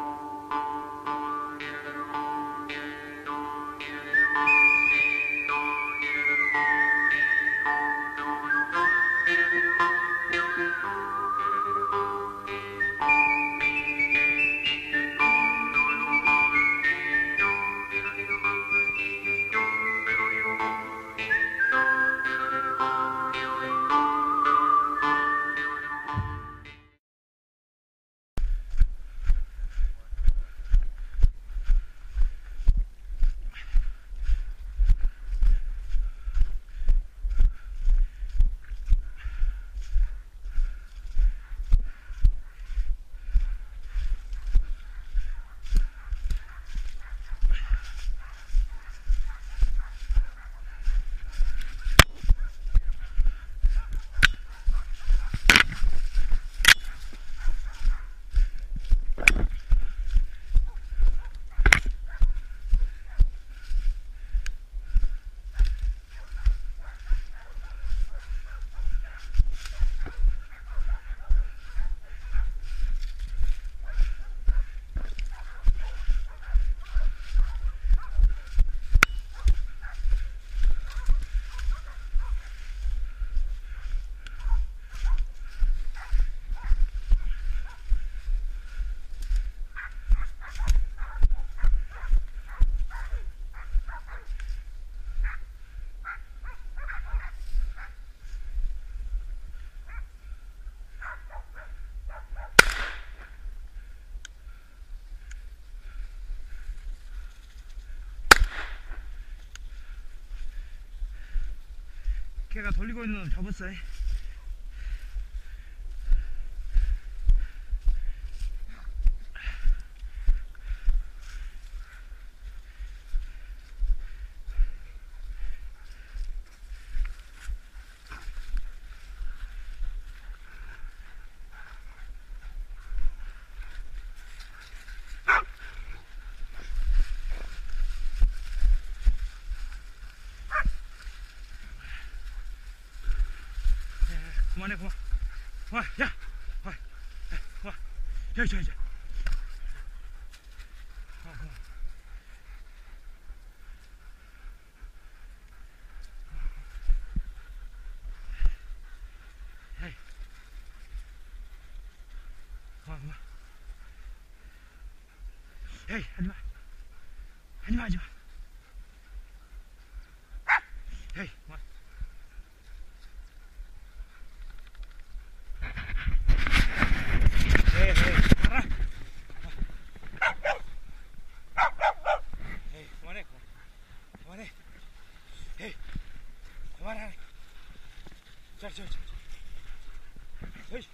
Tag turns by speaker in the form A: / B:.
A: you. 걔가 돌리고 있는 놈 잡았어. 踏まね踏ま踏まや踏ま踏まよい。しょよい。しょはい、始ま。始ま、始ま。Чар, чар, чар. Эй!